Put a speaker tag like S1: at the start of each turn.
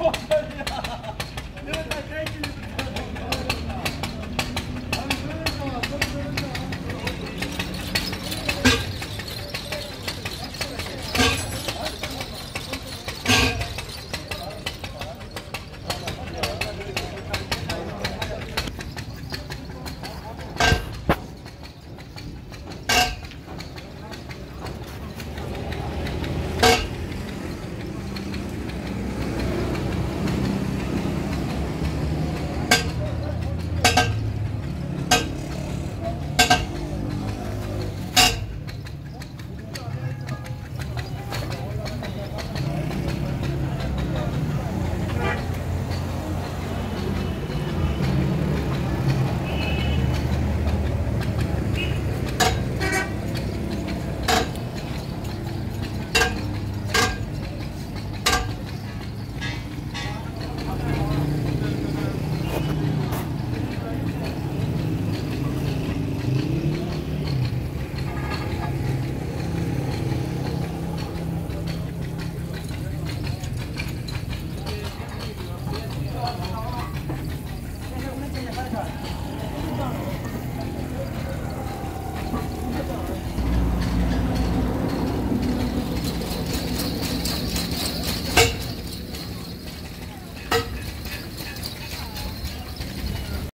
S1: Oh,